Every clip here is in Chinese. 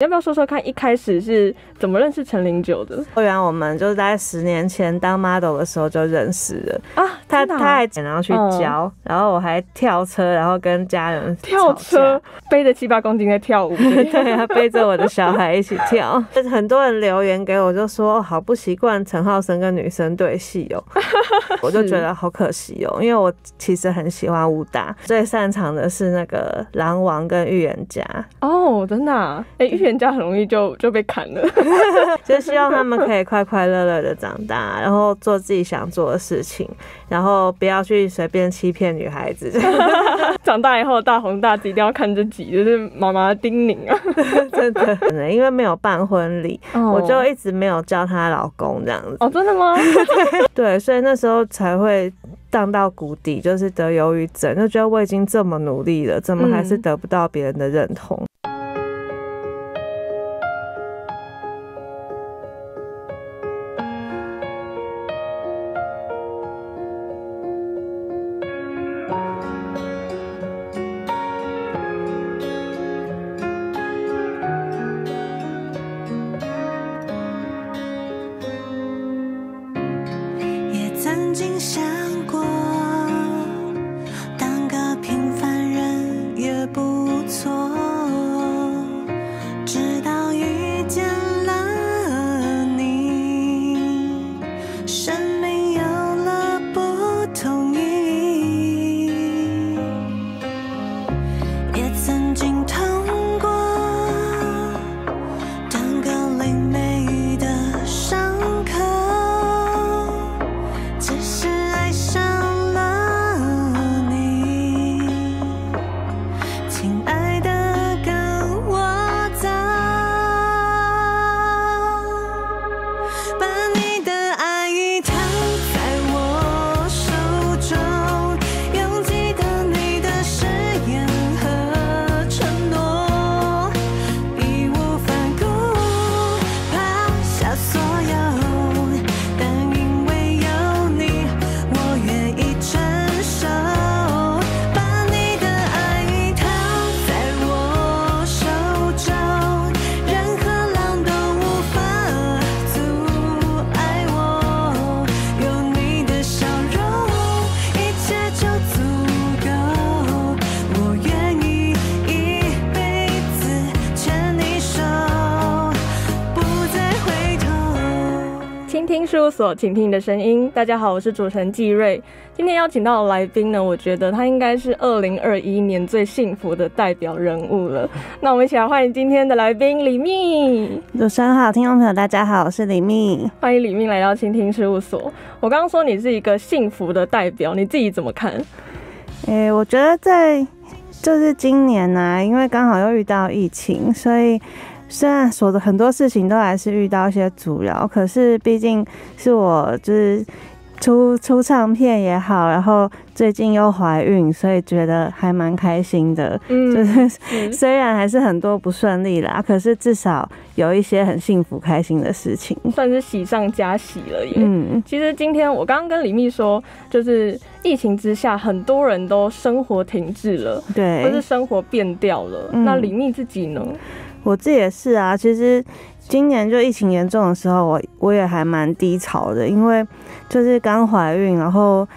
要不要说说看，一开始是怎么认识陈零九的？原来我们就是在十年前当 model 的时候就认识了啊。他他还然后去教，然后我还跳车，然后跟家人跳车，背着七八公斤在跳舞，对啊，背着我的小孩一起跳。就是很多人留言给我，就说好不习惯陈浩生跟女生对戏哦，我就觉得好可惜哦，因为我其实很喜欢武打，最擅长的是那个狼王跟预言家。哦，真的？哎，预言。人家很容易就 就被砍了，就希望他们可以快快乐乐的长大，然后做自己想做的事情，然后不要去随便欺骗女孩子。长大以后大红大紫一定要看这集，就是妈妈的叮咛啊，真的。因为没有办婚礼，我就一直没有叫她老公这样子。哦，真的吗？对，所以那时候才会荡到谷底，就是得忧郁症，就觉得我已经这么努力了，怎么还是得不到别人的认同？所，请听你的声音。大家好，我是主持人季瑞。今天邀请到的来宾呢，我觉得他应该是二零二一年最幸福的代表人物了。那我们一起来欢迎今天的来宾李密。主持人好，听众朋友大家好，我是李密。欢迎李密来到倾听事务所。我刚刚说你是一个幸福的代表，你自己怎么看？诶，我觉得在就是今年呢，因为刚好又遇到疫情，所以。虽然说的很多事情都还是遇到一些阻挠，可是毕竟是我就是出出唱片也好，然后最近又怀孕，所以觉得还蛮开心的。嗯，就是虽然还是很多不顺利啦，可是至少有一些很幸福开心的事情，算是喜上加喜了耶。嗯，其实今天我刚刚跟李密说，就是疫情之下，很多人都生活停滞了，对，或是生活变掉了。那李密自己呢？我自己也是啊，其实今年就疫情严重的时候，我我也还蛮低潮的，因为就是刚怀孕，然后。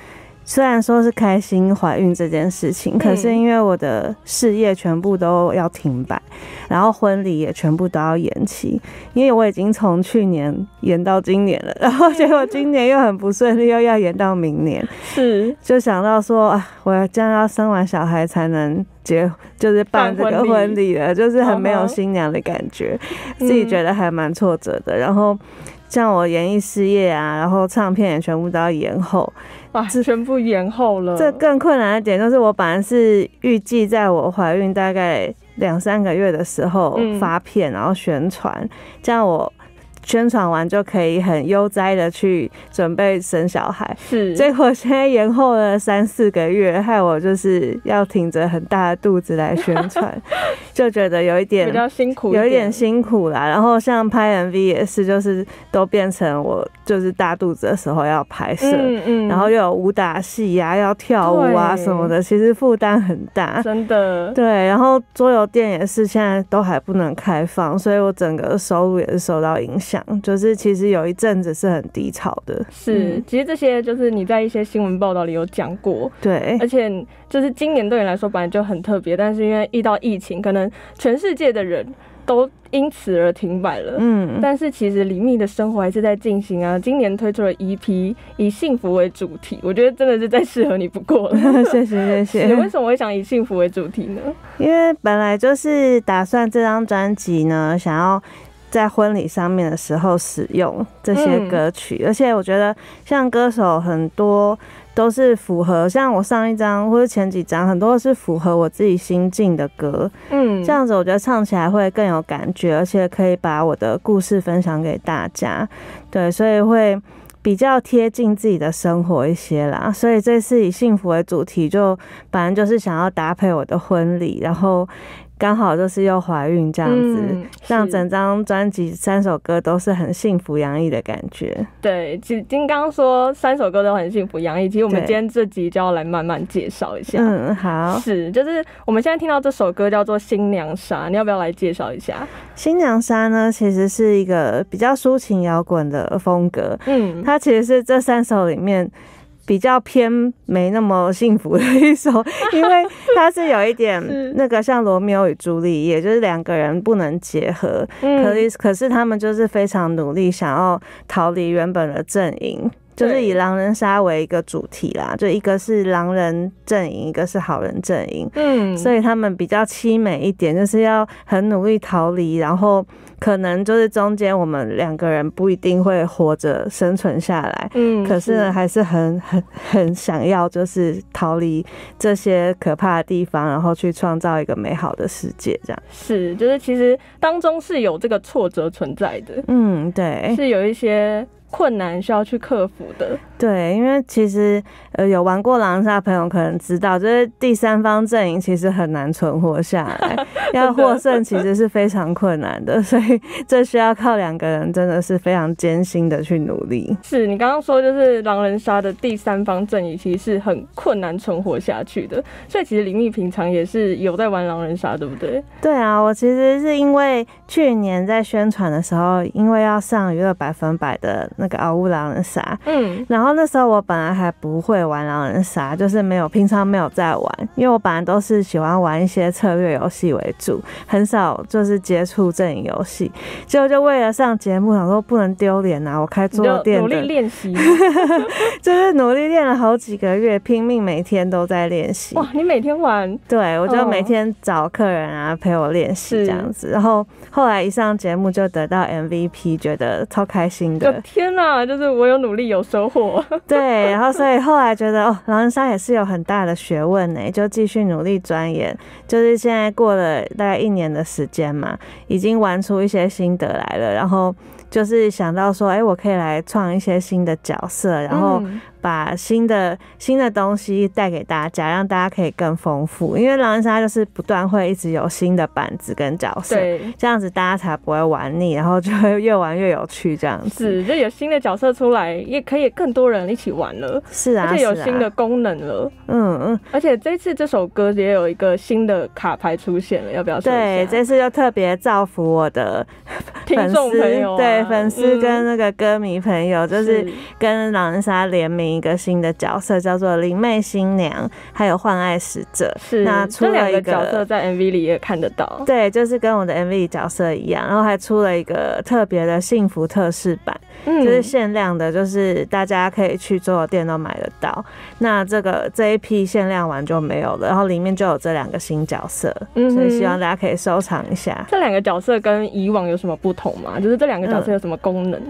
虽然说是开心怀孕这件事情，可是因为我的事业全部都要停摆，然后婚礼也全部都要延期，因为我已经从去年延到今年了，然后结果今年又很不顺利，又要延到明年。是，就想到说，啊，我要将要生完小孩才能结，就是办这个婚礼。了，就是很没有新娘的感觉，自己觉得还蛮挫折的。然后像我演艺事业啊，然后唱片也全部都要延后。哇，全部延后了。这更困难的点就是，我本来是预计在我怀孕大概两三个月的时候发片，然后宣传，这样我宣传完就可以很悠哉的去准备生小孩。是，结果现在延后了三四个月，害我就是要挺着很大的肚子来宣传，就觉得有一点比较辛苦，有一点辛苦啦。然后像拍 MV 也是，就是都变成我就是大肚子的时候要拍摄，嗯嗯，然后又有武打戏呀，要跳舞啊什么的，其实负担很大，真的。对，然后桌游店也是现在都还不能开放，所以我整个收入也是受到影响，就是其实有一阵子是很低潮的。是，其实这些就是你在一些新闻报道里有讲过，对，而且就是今年对你来说本来就很特别，但是因为遇到疫情，可能全世界的人。都因此而停摆了。嗯，但是其实李密的生活还是在进行啊。今年推出了 EP，以幸福为主题，我觉得真的是再适合你不过了。谢 谢谢谢。你 为什么会想以幸福为主题呢？因为本来就是打算这张专辑呢，想要在婚礼上面的时候使用这些歌曲，而且我觉得像歌手很多。都是符合像我上一张或者前几张，很多是符合我自己心境的歌，嗯，这样子我觉得唱起来会更有感觉，而且可以把我的故事分享给大家，对，所以会比较贴近自己的生活一些啦。所以这次以幸福为主题，就反正就是想要搭配我的婚礼，然后。刚好就是又怀孕这样子，像整张专辑三首歌都是很幸福洋溢的感觉。对，其实金刚说三首歌都很幸福洋溢，其实我们今天这集就要来慢慢介绍一下。嗯，好，是，就是我们现在听到这首歌叫做《新娘纱》，你要不要来介绍一下？《新娘纱》呢，其实是一个比较抒情摇滚的风格。嗯，它其实是这三首里面。比较偏没那么幸福的一首，因为它是有一点那个像罗密欧与朱丽叶，就是两个人不能结合，可是可是他们就是非常努力想要逃离原本的阵营。就是以狼人杀为一个主题啦，就一个是狼人阵营，一个是好人阵营，嗯，所以他们比较凄美一点，就是要很努力逃离，然后可能就是中间我们两个人不一定会活着生存下来，嗯，可是呢还是很很很想要就是逃离这些可怕的地方，然后去创造一个美好的世界，这样。是，就是其实当中是有这个挫折存在的，嗯，对，是有一些。困难需要去克服的，对，因为其实呃有玩过狼人杀的朋友可能知道，就是第三方阵营其实很难存活下来，要获胜其实是非常困难的，所以 这需要靠两个人真的是非常艰辛的去努力。是你刚刚说就是狼人杀的第三方阵营其实是很困难存活下去的，所以其实林密平常也是有在玩狼人杀，对不对？对啊，我其实是因为去年在宣传的时候，因为要上娱乐百分百的。那个嗷呜狼人杀，嗯，然后那时候我本来还不会玩狼人杀，就是没有平常没有在玩，因为我本来都是喜欢玩一些策略游戏为主，很少就是接触阵营游戏。结果就为了上节目，想说不能丢脸啊，我开桌店努力练习，就是努力练了好几个月，拼命每天都在练习。哇，你每天玩？对，我就每天找客人啊陪我练习这样子，然后后来一上节目就得到 MVP，觉得超开心的。天。那就是我有努力有收获，对，然后所以后来觉得哦，狼人杀也是有很大的学问呢，就继续努力钻研。就是现在过了大概一年的时间嘛，已经玩出一些心得来了，然后就是想到说，哎，我可以来创一些新的角色，然后。把新的新的东西带给大家，让大家可以更丰富。因为狼人杀就是不断会一直有新的板子跟角色，这样子大家才不会玩腻，然后就会越玩越有趣。这样子，是就有新的角色出来，也可以更多人一起玩了。是啊，而且有新的功能了。嗯嗯，而且这次这首歌也有一个新的卡牌出现了，要不要？对，这次就特别造福我的 听众朋友，对粉丝跟那个歌迷朋友，就是跟狼人杀联名。一个新的角色叫做灵妹新娘，还有幻爱使者。是那出了一个角色在 MV 里也看得到。对，就是跟我的 MV 角色一样，然后还出了一个特别的幸福特仕版，就是限量的，就是大家可以去所有店都买得到。那这个这一批限量完就没有了，然后里面就有这两个新角色，嗯所以希望大家可以收藏一下。这两个角色跟以往有什么不同吗？就是这两个角色有什么功能？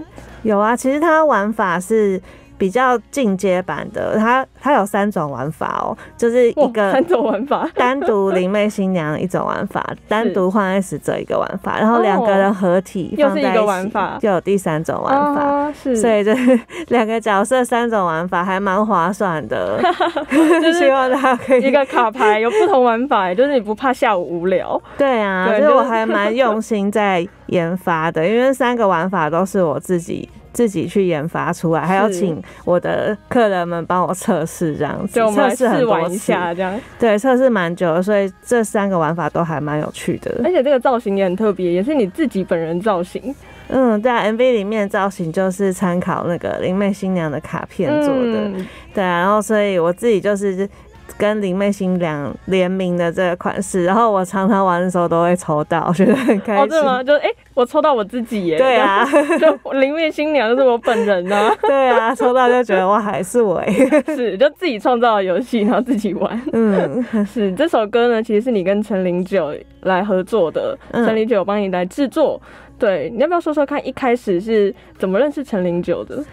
有啊，其实它玩法是。比较进阶版的，它它有三种玩法哦，就是一个三种玩法，单独灵媚新娘一种玩法，单独换爱死者一个玩法，然后两个人合体又是一个玩法，就有第三种玩法，是，所以就是两个角色三种玩法还蛮划算的，就希望大家可以一个卡牌有不同玩法，就是你不怕下午无聊，对啊，所以我还蛮用心在研发的，因为三个玩法都是我自己。自己去研发出来，还要请我的客人们帮我测试，这样子测试很多次，这样对测试蛮久的，所以这三个玩法都还蛮有趣的。而且这个造型也很特别，也是你自己本人造型。嗯，对，MV 里面造型就是参考那个灵妹新娘的卡片做的，对啊，然后所以我自己就是。跟林妹新娘联名的这个款式，然后我常常玩的时候都会抽到，我觉得很开心。哦，对吗？就哎，我抽到我自己耶。对啊，就 林妹新娘就是我本人呢。对啊，抽到就觉得哇，还是我耶。是，就自己创造的游戏，然后自己玩。嗯，是。这首歌呢，其实是你跟陈零九来合作的，陈零九帮你来制作。对，你要不要说说看，一开始是怎么认识陈零九的？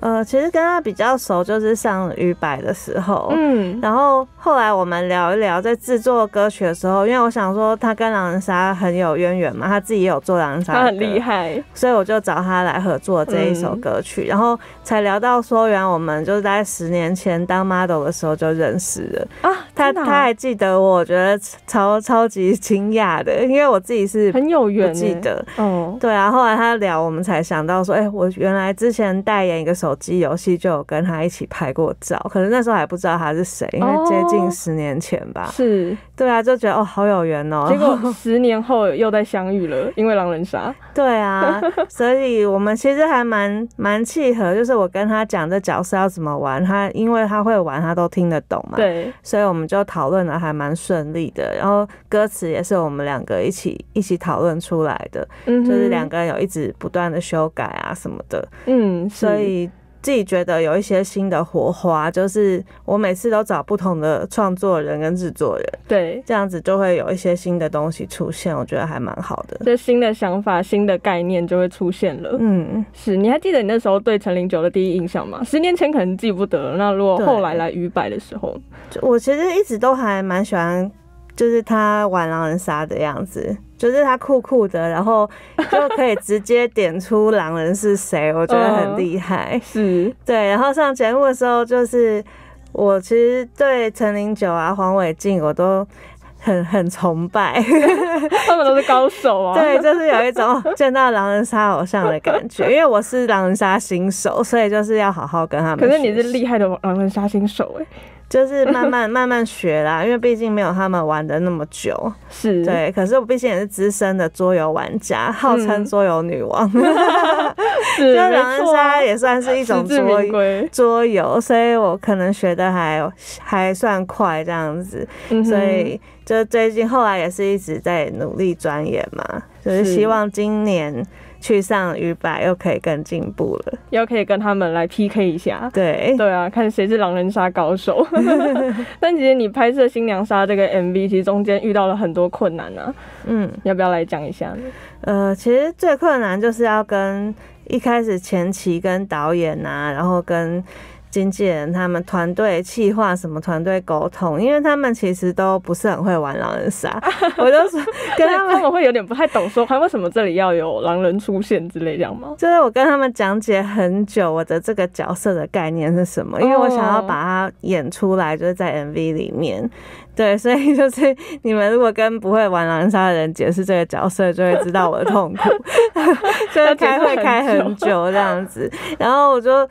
呃，其实跟他比较熟，就是上鱼白的时候，嗯，然后后来我们聊一聊，在制作歌曲的时候，因为我想说他跟狼人杀很有渊源嘛，他自己也有做狼人杀，他很厉害，所以我就找他来合作这一首歌曲，然后才聊到说，原来我们就是在十年前当 model 的时候就认识了啊，他他还记得我，我觉得超超级惊讶的，因为我自己是很有缘，记得，哦，对啊，后来他聊，我们才想到说，哎，我原来之前代言一个手。手机游戏就有跟他一起拍过照，可能那时候还不知道他是谁，因为接近十年前吧。是，对啊，就觉得哦，好有缘哦。结果 十年后又在相遇了，因为狼人杀。对啊，所以我们其实还蛮蛮契合，就是我跟他讲这角色要怎么玩，他因为他会玩，他都听得懂嘛。对，所以我们就讨论的还蛮顺利的。然后歌词也是我们两个一起一起讨论出来的，嗯就是两个人有一直不断的修改啊什么的。嗯，所以。自己觉得有一些新的火花，就是我每次都找不同的创作人跟制作人，对，这样子就会有一些新的东西出现，我觉得还蛮好的。这新的想法、新的概念就会出现了。嗯，是。你还记得你那时候对陈零九的第一印象吗？十年前可能记不得了。那如果后来来鱼摆的时候，我其实一直都还蛮喜欢，就是他玩狼人杀的样子。就是他酷酷的，然后就可以直接点出狼人是谁，我觉得很厉害。是，对。然后上节目的时候，就是我其实对陈零九啊、黄伟晋我都很很崇拜，他们都是高手啊。对，就是有一种见到狼人杀偶像的感觉。因为我是狼人杀新手，所以就是要好好跟他们。可是你是厉害的狼人杀新手哎。就是 慢慢慢慢学啦，因为毕竟没有他们玩的那么久，是对。可是我毕竟也是资深的桌游玩家，号称桌游女王，就狼人杀也算是一种桌桌游，所以我可能学的还还算快这样子。所以就最近后来也是一直在努力钻研嘛，就是希望今年。去上鱼白又可以更进步了，又可以跟他们来 PK 一下。对对啊，看谁是狼人杀高手。但其实你拍摄新娘杀这个 MV，其实中间遇到了很多困难啊。嗯，要不要来讲一下呢？呃，其实最困难就是要跟一开始前期跟导演啊，然后跟。经纪人他们团队企划什么团队沟通，因为他们其实都不是很会玩狼人杀，我就说跟他们他们会有点不太懂，说还为什么这里要有狼人出现之类这样吗？就是我跟他们讲解很久我的这个角色的概念是什么，因为我想要把它演出来，就是在 MV 里面。对，所以就是你们如果跟不会玩狼人杀的人解释这个角色，就会知道我的痛苦，所以开会开很久这样子，然后我就。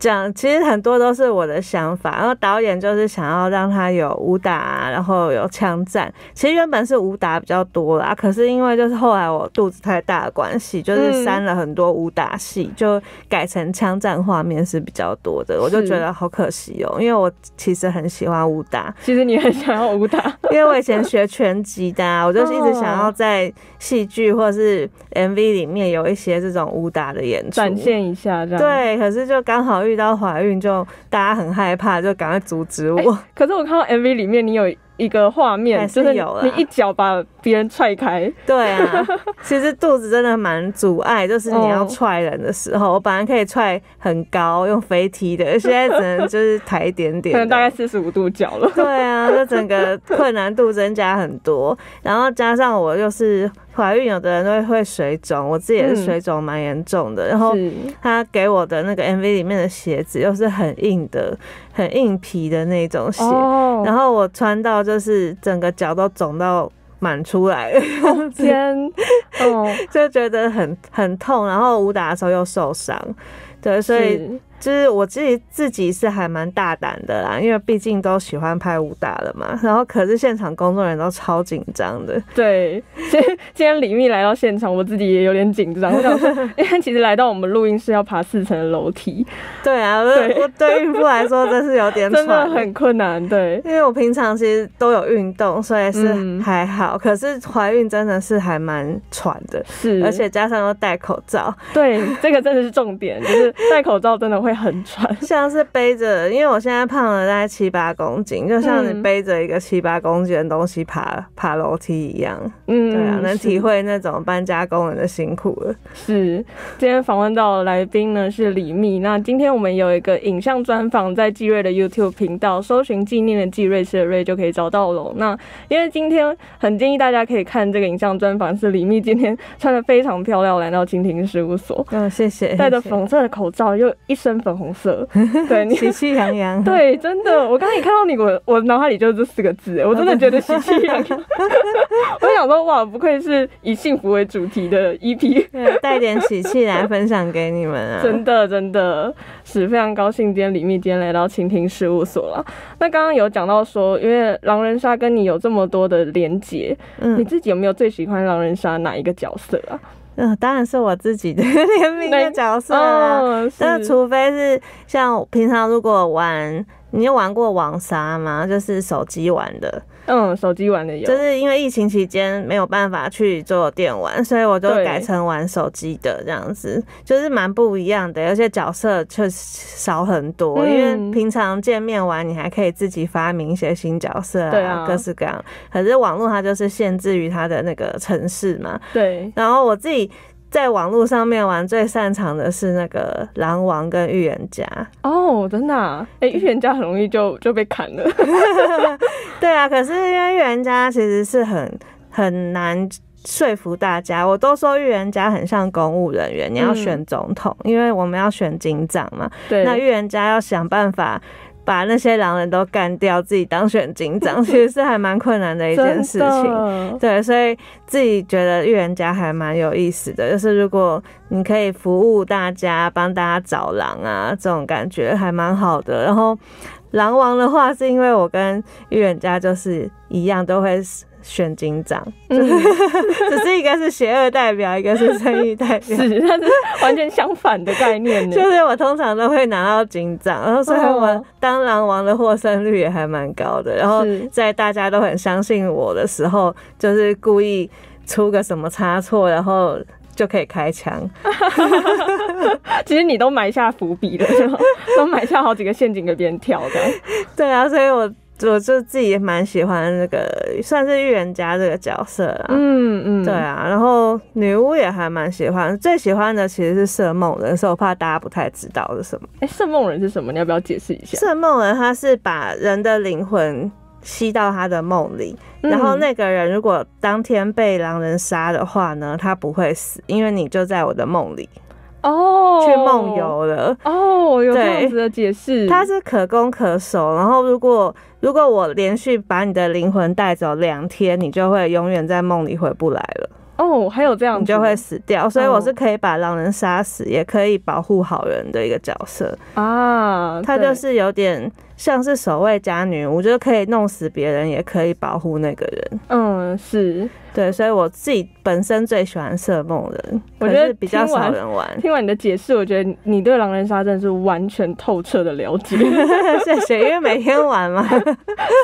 讲其实很多都是我的想法，然后导演就是想要让他有武打，然后有枪战。其实原本是武打比较多啦，可是因为就是后来我肚子太大的关系，就是删了很多武打戏，就改成枪战画面是比较多的。我就觉得好可惜哦，因为我其实很喜欢武打。其实你很想要武打，因为我以前学拳击的，啊我就是一直想要在戏剧或者是 MV 里面有一些这种武打的演出，展现一下这样。对，可是就刚好遇遇到怀孕，就大家很害怕，就赶快阻止我。可是我看到 MV 里面，你有一个画面，还是就是有啦。你一脚把别人踹开，对啊，其实肚子真的蛮阻碍，就是你要哦踹人的时候，我本来可以踹很高，用飞踢的，现在只能就是抬一点点，可能大概四十五度角了。对啊，就整个困难度增加很多，然后加上我又是怀孕，有的人都会会水肿，我自己也是嗯水肿蛮严重的，然后，他给我的那个 MV 里面的鞋子又是很硬的、很硬皮的那种鞋，哦，然后我穿到就是整个脚都肿到满出来了，天，哦，就觉得很很痛，然后武打的时候又受伤，对，所以是就是我自己自己是还蛮大胆的啦，因为毕竟都喜欢拍武打了嘛。然后可是现场工作人员都超紧张的，对，今天今天李密来到现场，我自己也有点紧张。我想说，因为其实来到我们录音室要爬四层的楼梯，对啊，我对我对孕妇来说真是有点 真的喘。很困难。对，因为我平常其实都有运动，所以是嗯还好。可是怀孕真的是还蛮喘的，是，而且加上又戴口罩，对这个真的是重点，就是戴口罩真的会很喘。像是背着，因为我现在胖了大概七八公斤，就像你嗯背着一个七八公斤的东西爬爬楼梯一样。嗯，对啊，能体会那种搬家工人的辛苦了。是，今天访问到的来宾呢是李密。那今天我们有一个影像专访，在季瑞的 YouTube 频道搜寻“纪念的季瑞是的瑞”就可以找到了。那因为今天很建议大家可以看这个影像专访，是李密今天穿的非常漂亮来到蜻蜓事务所，嗯，谢谢。戴着粉色的口罩，又一身粉红色，对你。喜气洋洋。对，真的，我刚才一看到你，我我脑海里就是这四个字，我真的觉得喜气洋洋。我想说，哇，不愧是以幸福为主题的 E EP，带点喜气来分享给你们啊。真的真的是非常高兴，今天李密今天来到倾听事务所了。那刚刚有讲到说，因为狼人杀跟你有这么多的连结，你嗯自己有没有最喜欢狼人杀哪一个角色啊？嗯，当然是我自己的 联名的角色啊。哦，是那除非是像平常如果玩，你有玩过网杀吗？就是手机玩的，嗯，手机玩的有，就是因为疫情期间没有办法去桌游店玩，所以我就改成玩手机的这样子，就是蛮不一样的，而且角色确实少很多。嗯因为平常见面玩，你还可以自己发明一些新角色啊各式各样。可是网络它就是限制于它的那个城市嘛，对，然后我自己。在网络上面玩最擅长的是那个狼王跟预言家，哦，真的、啊，哎、预言家很容易就就被砍了，对啊，可是因为预言家其实是很很难说服大家。我都说预言家很像公务人员，你要嗯选总统，因为我们要选警长嘛。对，那预言家要想办法。把那些狼人都干掉，自己当选警长，其实是还蛮困难的一件事情。对，所以自己觉得预言家还蛮有意思的，就是如果你可以服务大家，帮大家找狼啊，这种感觉还蛮好的。然后狼王的话，是因为我跟预言家就是一样，都会选警长，嗯，只是一个是邪恶代表，一个是正义代表。是，它是完全相反的概念呢，就是我通常都会拿到警长，然后所以我哦当狼王的获胜率也还蛮高的。然后在大家都很相信我的时候，就是故意出个什么差错，然后就可以开枪。其实你都埋下伏笔了，都埋下好几个陷阱给别人跳的。对啊，所以我我就自己也蛮喜欢那个算是预言家这个角色啦。嗯嗯，对啊，然后女巫也还蛮喜欢，最喜欢的其实是射梦人，所以我怕大家不太知道是什么。哎，圣梦人是什么？你要不要解释一下？射梦人他是把人的灵魂吸到他的梦里，然后那个人如果当天被狼人杀的话呢，他不会死，因为你就在我的梦里哦，去梦游了。哦，有这样子的解释，它是可攻可守，然后如果如果我连续把你的灵魂带走两天，你就会永远在梦里回不来了，哦，还有这样子，你就会死掉。所以我是哦可以把狼人杀死，也可以保护好人的一个角色。啊，对他就是有点像是守卫加女巫，就是可以弄死别人，也可以保护那个人。嗯是。对，所以我自己本身最喜欢射梦人，我觉得比较少人玩。听完你的解释，我觉得你对狼人杀真的是完全透彻的了解。谢谢，因为每天玩嘛。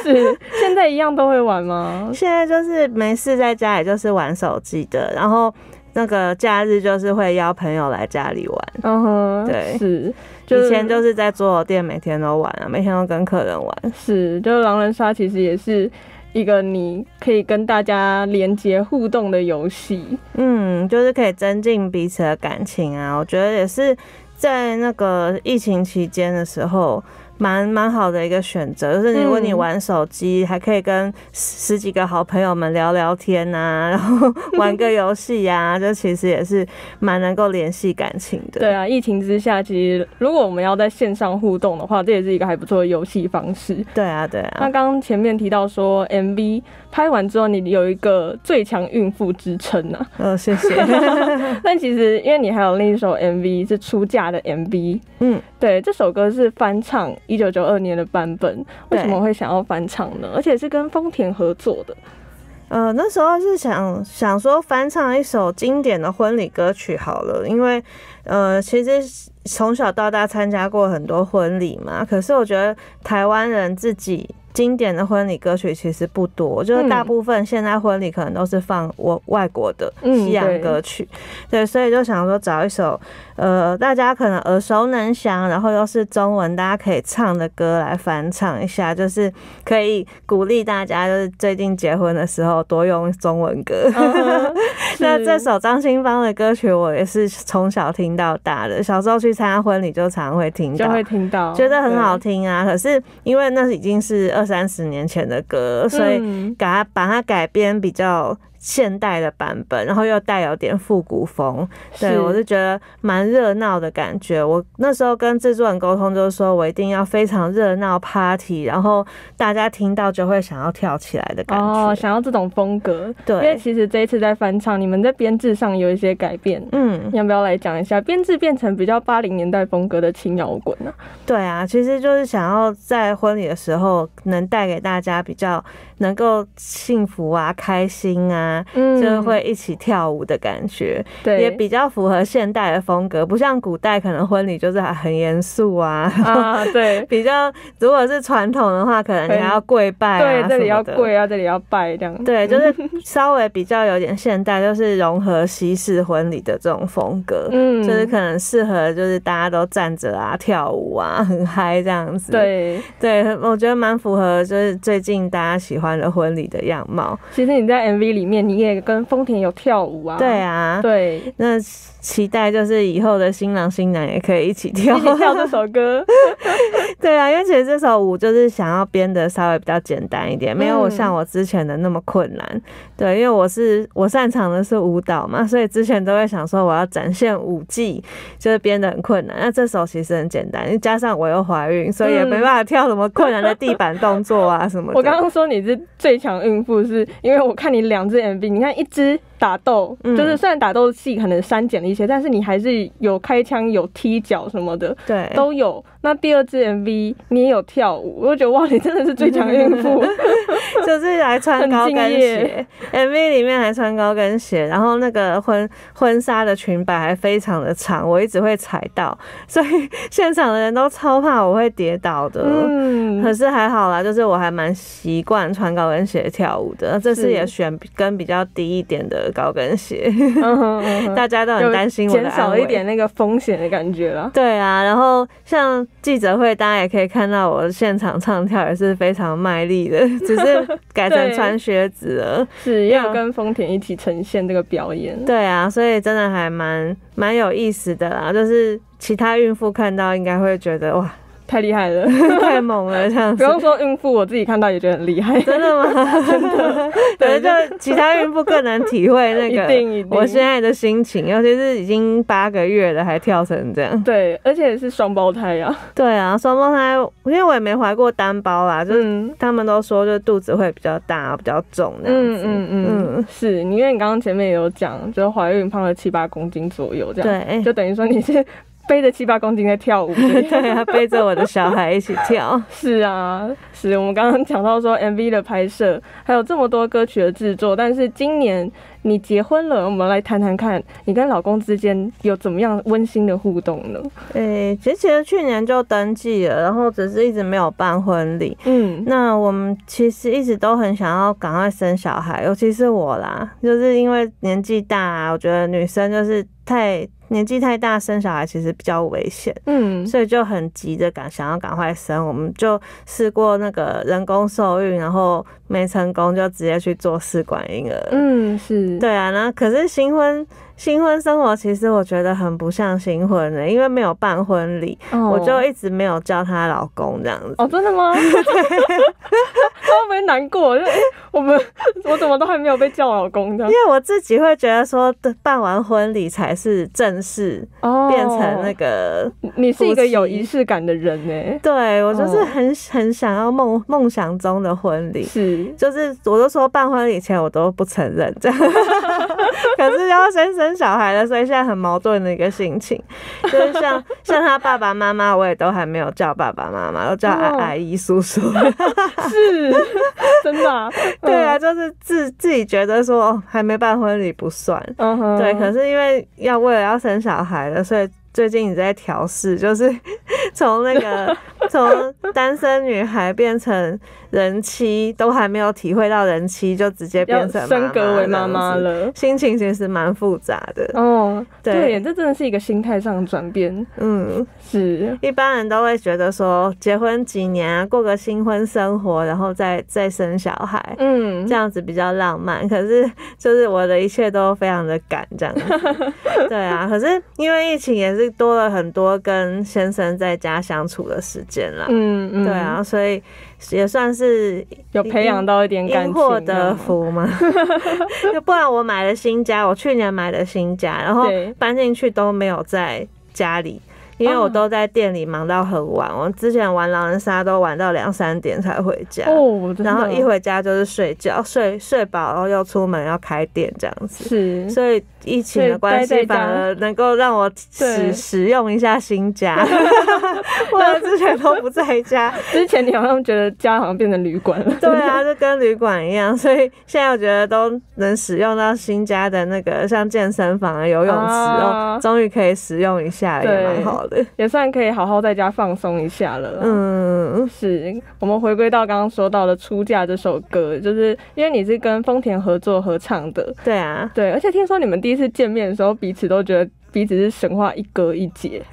是，现在一样都会玩吗？现在就是没事在家里就是玩手机的，然后那个假日就是会邀朋友来家里玩。嗯哼，对是，以前就是在桌游店每天都玩啊，每天都跟客人玩。是，就是狼人杀其实也是一个你可以跟大家连接互动的游戏。嗯，就是可以增进彼此的感情啊。我觉得也是在那个疫情期间的时候。蛮蛮好的一个选择，就是如果你玩手机，还可以跟十几个好朋友们聊聊天呐，然后玩个游戏呀，这其实也是蛮能够联系感情的。对啊，疫情之下，其实如果我们要在线上互动的话，这也是一个还不错的游戏方式。对啊，对啊。那刚刚前面提到说，MV 拍完之后，你有一个最强孕妇之称呢。哦，谢谢。但其实因为你还有另一首 MV 是出嫁的 MV，嗯，对，这首歌是翻唱。一九九二年的版本，为什么会想要翻唱呢？而且是跟丰田合作的。呃，那时候是想想说翻唱一首经典的婚礼歌曲好了，因为呃，其实从小到大参加过很多婚礼嘛，可是我觉得台湾人自己。经典的婚礼歌曲其实不多，就是大部分现在婚礼可能都是放我外国的西洋歌曲，对，所以就想说找一首呃大家可能耳熟能详，然后又是中文大家可以唱的歌来翻唱一下，就是可以鼓励大家，就是最近结婚的时候多用中文歌。那这首张清芳的歌曲我也是从小听到大的，小时候去参加婚礼就常会听到，就会听到，觉得很好听啊。可是因为那已经是二。三十年前的歌，所以给它把它改编比较。现代的版本，然后又带有点复古风，对我就觉得蛮热闹的感觉。我那时候跟制作人沟通，就是说我一定要非常热闹 party，然后大家听到就会想要跳起来的感觉。哦，想要这种风格。对，因为其实这一次在翻唱，你们在编制上有一些改变。嗯，要不要来讲一下编制变成比较八零年代风格的轻摇滚呢？对啊，其实就是想要在婚礼的时候能带给大家比较能够幸福啊、开心啊。嗯，就是会一起跳舞的感觉，对，也比较符合现代的风格，不像古代可能婚礼就是很严肃啊。啊，对，比较如果是传统的话，可能还要跪拜啊，对，这里要跪啊，这里要拜这样。对，就是稍微比较有点现代，就是融合西式婚礼的这种风格，嗯，就是可能适合就是大家都站着啊跳舞啊 很嗨这样子。对，对我觉得蛮符合就是最近大家喜欢的婚礼的样貌。其实你在 MV 里面。你也跟丰田有跳舞啊？对啊，对，那期待就是以后的新郎新娘也可以一起跳，跳这首歌。对啊，因为其实这首舞就是想要编的稍微比较简单一点，没有像我之前的那么困难。对，因为我是我擅长的是舞蹈嘛，所以之前都会想说我要展现舞技，就是编的很困难。那这首其实很简单，加上我又怀孕，所以也没办法跳什么困难的地板动作啊什么。我刚刚说你是最强孕妇，是因为我看你两只你看一只。打斗就是虽然打斗戏可能删减了一些，但是你还是有开枪、有踢脚什么的，对，都有。那第二支 MV 你也有跳舞，我就觉得哇，你真的是最强孕妇，就是还穿高跟鞋，MV 里面还穿高跟鞋，然后那个婚婚纱的裙摆还非常的长，我一直会踩到，所以现场的人都超怕我会跌倒的。嗯，可是还好啦，就是我还蛮习惯穿高跟鞋跳舞的，这次也选跟比较低一点的。高跟鞋，大家都很担心我减少一点那个风险的感觉了。对啊，然后像记者会，大家也可以看到我现场唱跳也是非常卖力的，只是改成穿靴子了，是要跟丰田一起呈现这个表演。对啊，所以真的还蛮蛮有意思的啦，就是其他孕妇看到应该会觉得哇。太厉害了，太猛了，这样子。不用说孕妇，我自己看到也觉得很厉害。真的吗？真的。对，就其他孕妇更能体会那个我现在的心情，尤其是已经八个月了还跳成这样。对，而且是双胞胎呀。对啊，双胞胎，因为我也没怀过单胞啦，就是他们都说，就肚子会比较大、比较重那样子。嗯嗯嗯，是，因为你刚刚前面也有讲，就怀孕胖了七八公斤左右这样。对，就等于说你是。背着七八公斤在跳舞，对啊，背着我的小孩一起跳。是啊，是我们刚刚讲到说 MV 的拍摄，还有这么多歌曲的制作，但是今年你结婚了，我们来谈谈看你跟老公之间有怎么样温馨的互动呢？诶、其实其实去年就登记了，然后只是一直没有办婚礼。嗯，那我们其实一直都很想要赶快生小孩，尤其是我啦，就是因为年纪大、啊，我觉得女生就是太年纪太大生小孩其实比较危险，嗯，所以就很急着赶想要赶快生。我们就试过那个人工受孕，然后没成功就直接去做试管婴儿。嗯，是，对啊，那可是新婚新婚生活其实我觉得很不像新婚的，因为没有办婚礼，哦我就一直没有叫她老公这样子。哦，真的吗？他会不会难过？就哎、我们 我怎么都还没有被叫老公这样因？为我自己会觉得说，办完婚礼才是正式哦变成那个。你是一个有仪式感的人呢，对我就是哦很很想要梦梦想中的婚礼，是，就是我都说办婚礼前我都不承认这样，可是要先生小孩了，所以现在很矛盾的一个心情，就是像 像他爸爸妈妈，我也都还没有叫爸爸妈妈，都叫阿姨叔叔。是，真的、啊，对啊，就是自自己觉得说哦还没办婚礼不算，对，可是因为要为了要生小孩了，所以最近一直在调试，就是从那个从单身女孩变成人妻，都还没有体会到人妻，就直接要变成升格为妈妈了。心情其实蛮复杂的。哦，对这真的是一个心态上的转变，嗯，是，一般人都会觉得说，结婚几年啊，过个新婚生活，然后再再生小孩。嗯这，样子比较浪漫，可是就是我的一切都非常的赶这样子，对啊。可是因为疫情也是多了很多跟先生在家相处的时间啦，嗯嗯，对啊，所以也算是有培养到一点感情，得福嘛。要不然我买了新家，我去年买的新家，然后搬进去都没有在家里。因为我哦都在店里忙到很晚，我之前玩狼人杀都玩到两三点才回家。哦，然后一回家就是睡觉，睡睡饱然后又出门要开店这样子，是，所以疫情的关系反而能够让我使对使用一下新家，不然之前都不在家。之前你好像觉得家好像变成旅馆了，对啊，就跟旅馆一样，所以现在我觉得都能使用到新家的那个像健身房啊、游泳池终于可以使用一下了，也对蛮好的。也算可以好好在家放松一下了。嗯。嗯，是我们回归到刚刚说到的《出嫁》这首歌，就是因为你是跟丰田合作合唱的，对啊，对，而且听说你们第一次见面的时候，彼此都觉得彼此是神话一哥一姐，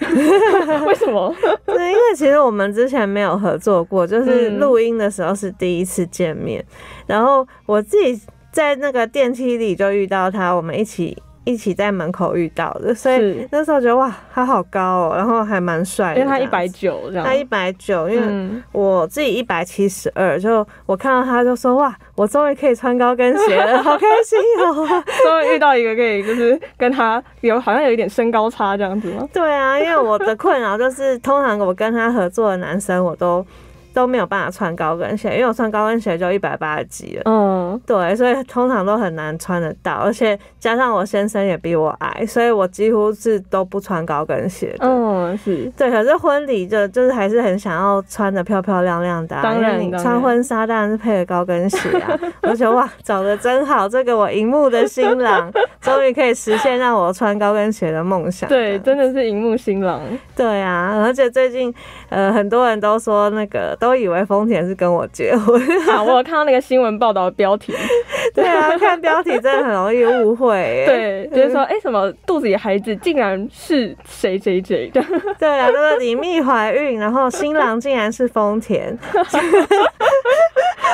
为什么？对，因为其实我们之前没有合作过，就是嗯录音的时候是第一次见面，然后我自己在那个电梯里就遇到他，我们一起一起在门口遇到的，所以那时候觉得哇，他好高哦，然后还蛮帅的，因为他一百九这样，他一百九，因为嗯，我自己一百七十二，就我看到他就说哇，我终于可以穿高跟鞋了，好开心哦。终于遇到一个可以就是跟他有好像有一点身高差这样子吗？对啊，因为我的困扰就是，通常我跟他合作的男生，我都都没有办法穿高跟鞋，因为我穿高跟鞋就一百八十几了。嗯，对，所以通常都很难穿得到，而且加上我先生也比我矮，所以我几乎是都不穿高跟鞋的。嗯，是，对，可是婚礼就就是还是很想要穿的漂漂亮亮的、啊，当然你穿婚纱当然是配着高跟鞋啊。我就觉得哇，找的真好，这个我荧幕的新郎 终于可以实现让我穿高跟鞋的梦想。对，真的是荧幕新郎，对啊，而且最近呃很多人都说那个都以为丰田是跟我结婚，啊，我有看到那个新闻报道的标题，对啊，看标题真的很容易误会耶。对，就是说，哎、什么肚子里孩子竟然是谁谁谁的，对啊，就是李密怀孕，然后新郎竟然是丰田，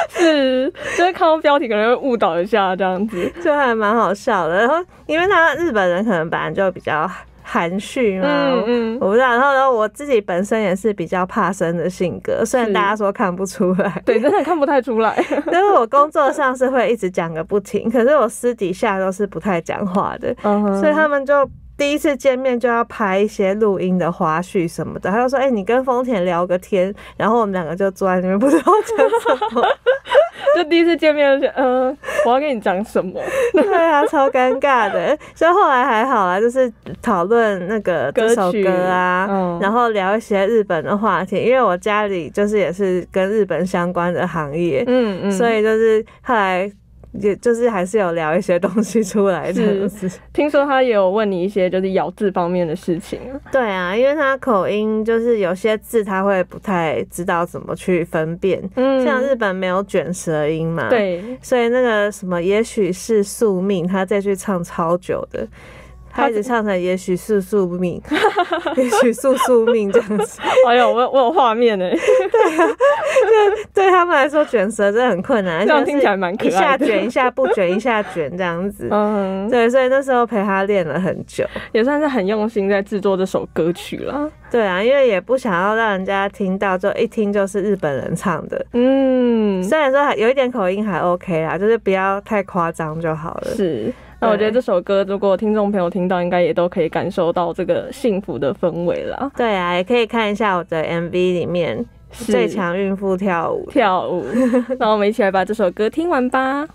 是，就是看到标题可能会误导一下这样子，就还蛮好笑的。然后因为他日本人可能本来就比较含蓄嘛。嗯嗯，我不知道，然后然后我自己本身也是比较怕生的性格，虽然大家说看不出来，对，真的看不太出来，但是我工作上是会一直讲个不停，可是我私底下都是不太讲话的。所以他们就第一次见面就要拍一些录音的花絮什么的。他就说：“哎、你跟丰田聊个天。”然后我们两个就坐在那边不知道讲什么。就第一次见面就，嗯、我要跟你讲什么？对啊，超尴尬的。所以后来还好啦，就是讨论那个这首歌啊，嗯然后聊一些日本的话题。因为我家里就是也是跟日本相关的行业，嗯嗯，所以就是后来也就是还是有聊一些东西出来这样子。听说他也有问你一些就是咬字方面的事情啊。对啊，因为他口音就是有些字他会不太知道怎么去分辨，嗯像日本没有卷舌音嘛，，对，所以那个什么也许是宿命，他再去唱超久的。他一直唱成也许是宿命，也许是宿命这样子。哎呦，我有我有画面呢，对他们来说，卷舌真的很困难，这样而且是听起来蛮可爱一下。卷一下不卷，一下卷这样子。嗯，对，所以那时候陪他练了很久。也算是很用心在制作这首歌曲了。对啊，因为也不想要让人家听到，就一听就是日本人唱的。嗯，虽然说还有一点口音还 OK 啦，就是不要太夸张就好了。是。那我觉得这首歌，如果听众朋友听到，应该也都可以感受到这个幸福的氛围啦。对啊，也可以看一下我的 MV 里面最强孕妇跳舞。跳舞，那我们一起来把这首歌听完吧。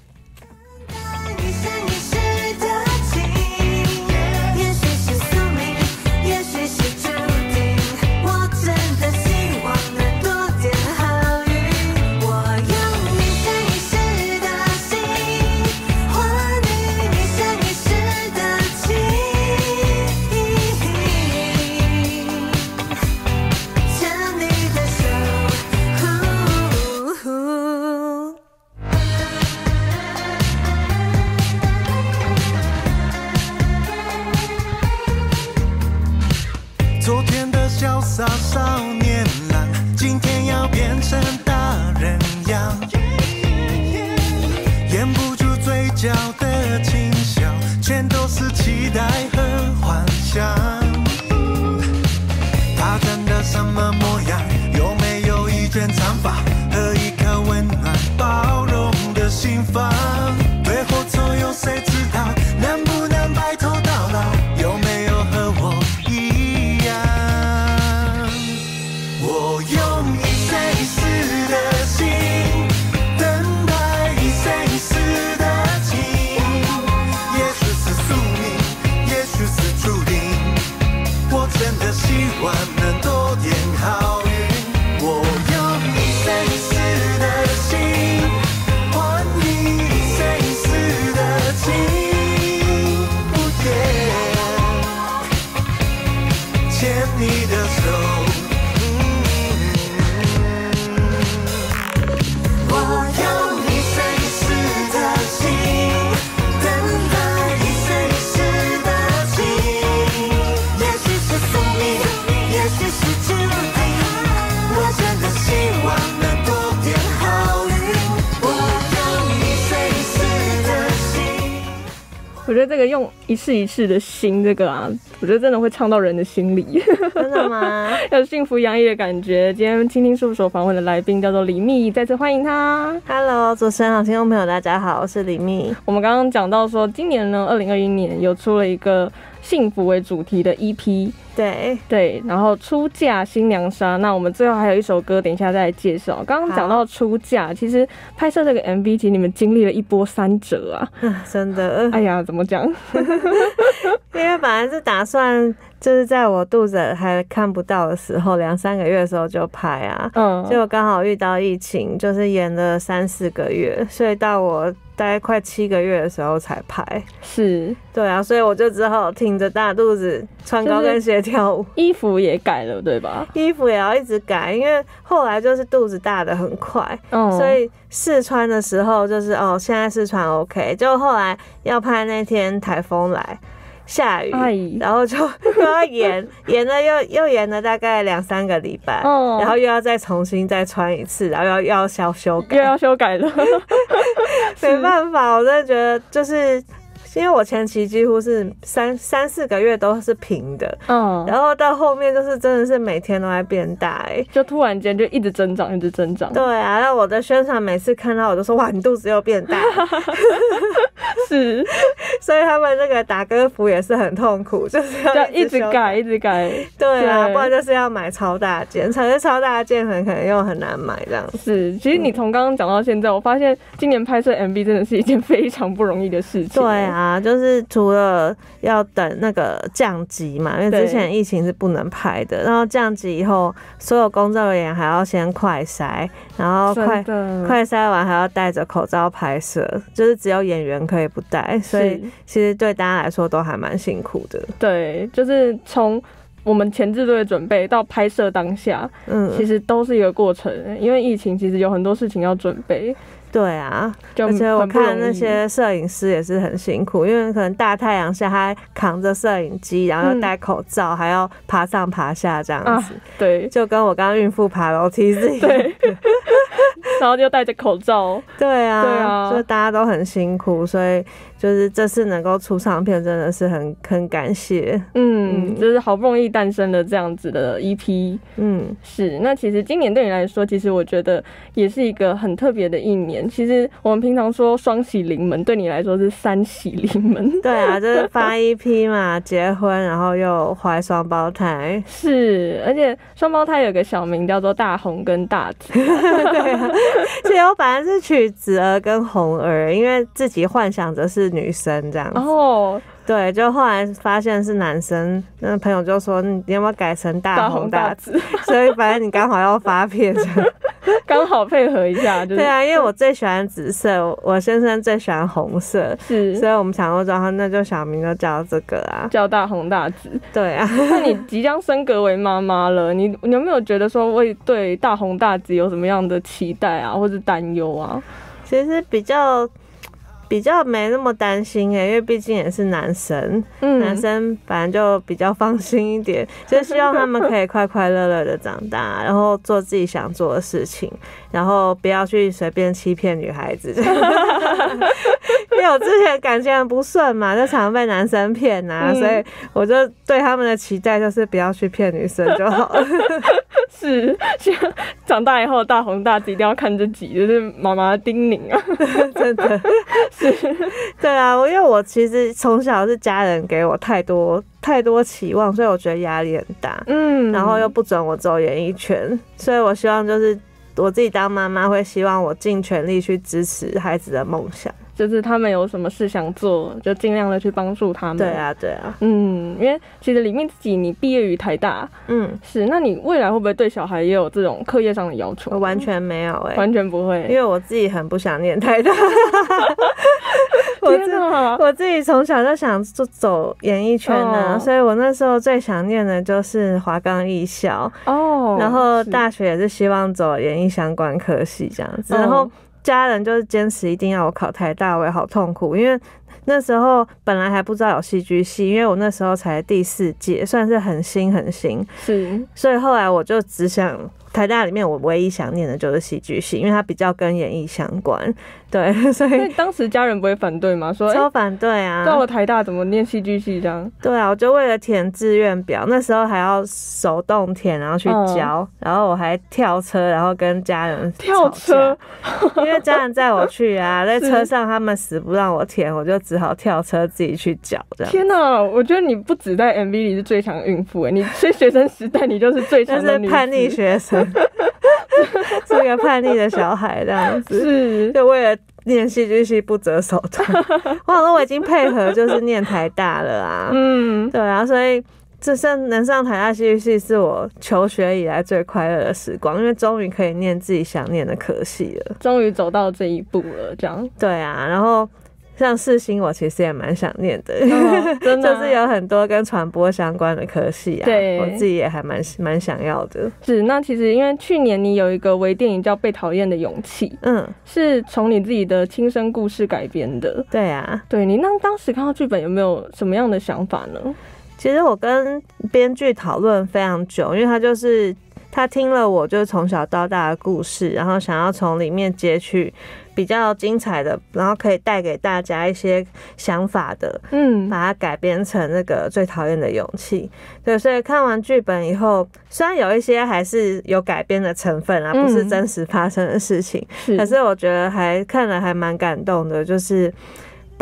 我觉得这个用一次一次的心，这个啊，我觉得真的会唱到人的心里，真的吗？有幸福洋溢的感觉。今天倾听事务所访问的来宾叫做李密，再次欢迎他。Hello，主持人好，听众朋友，大家好，我是李密。我们刚刚讲到说，今年呢，二零二一年有出了一个幸福为主题的 EP，对，对，然后出嫁新娘纱。那我们最后还有一首歌，等一下再来介绍。刚刚讲到出嫁，其实拍摄这个 MV，其实你们经历了一波三折啊。真的，哎呀，怎么讲？因为本来是打算就是在我肚子还看不到的时候，两三个月的时候就拍啊，嗯，结果刚好遇到疫情，就是延了三四个月，所以到我大概快七个月的时候才拍。是对啊，所以我就只好挺着大肚子穿高跟鞋跳舞。衣服也改了，对吧？衣服也要一直改，因为后来就是肚子大的很快，嗯，所以试穿的时候就是哦，现在试穿 OK，就后来要拍那天台风来，下雨，哎然后就又要延，延 了又又延了大概两三个礼拜，哦然后又要再重新再穿一次，然后要又要修修改，又要修改了。没办法，我真的觉得就是。因为我前期几乎是三三四个月都是平的，嗯，然后到后面就是真的是每天都在变大哎、就突然间就一直增长，一直增长。对啊，那我的宣传每次看到我都说哇，你肚子又变大，是，所以他们那个打歌服也是很痛苦，就是就要一直改，。一直改。对啊，对不然就是要买超大件，可是超大件很可能又很难买这样子。是，其实你从刚刚讲到现在，我发现今年拍摄 MV 真的是一件非常不容易的事情。对，啊，啊，就是除了要等那个降级嘛，因为之前疫情是不能拍的，然后降级以后，所有工作人员还要先快筛，然后快快筛完还要戴着口罩拍摄，就是只有演员可以不戴，所以其实对大家来说都还蛮辛苦的。对，就是从我们前置作业准备到拍摄当下，嗯，其实都是一个过程。因为疫情，其实有很多事情要准备，对啊，而且我看那些摄影师也是很辛苦，因为可能大太阳下，他还扛着摄影机，然后戴口罩，还要爬上爬下这样啊子，，对。就跟我刚孕妇爬楼梯是一样。对，然后就戴着口罩，对啊，对啊。就大家都很辛苦，所以就是这次能够出唱片，真的是很很感谢。嗯，嗯就是好不容易诞生了这样子的 EP，嗯，是，那其实今年对你来说，其实我觉得也是一个很特别的一年。其实我们平常说双喜临门，对你来说是三喜临门。对啊，就是发 EP 嘛，结婚，然后又怀双胞胎。是，而且双胞胎有个小名叫做大红跟大紫，对啊，其实我本来是取紫儿跟红儿，因为自己幻想着是女生这样子。哦，对，就后来发现是男生，那朋友就说你你要不要改成大大红大紫？所以反正你刚好要发片。刚好配合一下，就是对啊，因为我最喜欢紫色，我我先生最喜欢红色，是所以我们想说，然后那就小名就叫这个啊。叫大红大紫。对啊，那你即将升格为妈妈了，你你有没有觉得说为对大红大紫有什么样的期待啊，或者担忧啊？其实比较比较没那么担心欸诶、因为毕竟也是男生，嗯。男生反正就比较放心一点，就希望他们可以快快乐乐的长大，然后做自己想做的事情，然后不要去随便欺骗女孩子。因为我之前感情很不顺嘛，就常被男生骗呐、嗯所以我就对他们的期待就是不要去骗女生就好 了。是，像长大以后大红大紫一定要看自己，就是妈妈的叮咛啊。真的是，对啊，我因为我其实从小是家人给我太多太多期望，所以我觉得压力很大。嗯然后又不准我走演艺圈，所以我希望就是我自己当妈妈会希望我尽全力去支持孩子的梦想。就是他们有什么事想做，就尽量的去帮助他们。对，啊，对啊，嗯，因为其实李命自己你毕业于台大，嗯，是，那你未来会不会对小孩也有这种课业上的要求？我完全没有哎、完全不会，因为我自己很不想念台大。我天自哪，我自己从小就想就走演艺圈啊，哦所以我那时候最想念的就是华冈艺校。哦，然后大学也是希望走演艺相关科系这样子，嗯然后家人就是坚持一定要我考台大，我也好痛苦，因为那时候本来还不知道有戏剧系，因为我那时候才第四届，算是很新很新，是。所以后来我就只想台大里面我唯一想念的就是戏剧系，因为它比较跟演艺相关，对，所以当时家人不会反对吗？超反对啊，到了台大怎么念戏剧系这样？对啊，我就为了填志愿表，那时候还要手动填，然后去嗯交，然后我还跳车，然后跟家人跳车，因为家人载我去啊，在车上他们死不让我填，我就只好跳车自己去缴这样。天哪！我觉得你不止在 MV 里是最强孕妇哎，你所以学生时代你就是最强的叛逆学生，是个叛逆的小孩这样子，是。就为了念戏剧系不择手段。我想说我已经配合，就是念台大了啊，嗯，对啊，所以这上能上台大戏剧系是我求学以来最快乐的时光，因为终于可以念自己想念的科系了。终于走到这一步了，这样，对啊，然后像世新，我其实也蛮想念的。哦真的啊 就是有很多跟传播相关的科系啊，对我自己也还蛮蛮想要的。是。那其实因为去年你有一个微电影叫《被讨厌的勇气》，嗯，是从你自己的亲身故事改编的。对啊，对你那当时看到剧本有没有什么样的想法呢？其实我跟编剧讨论非常久，因为他就是他听了我就是从小到大的故事，然后想要从里面截取比较精彩的，然后可以带给大家一些想法的，嗯，把它改编成那个最讨厌的勇气。对，所以看完剧本以后，虽然有一些还是有改编的成分啊，嗯不是真实发生的事情，是可是我觉得还看了还蛮感动的，就是。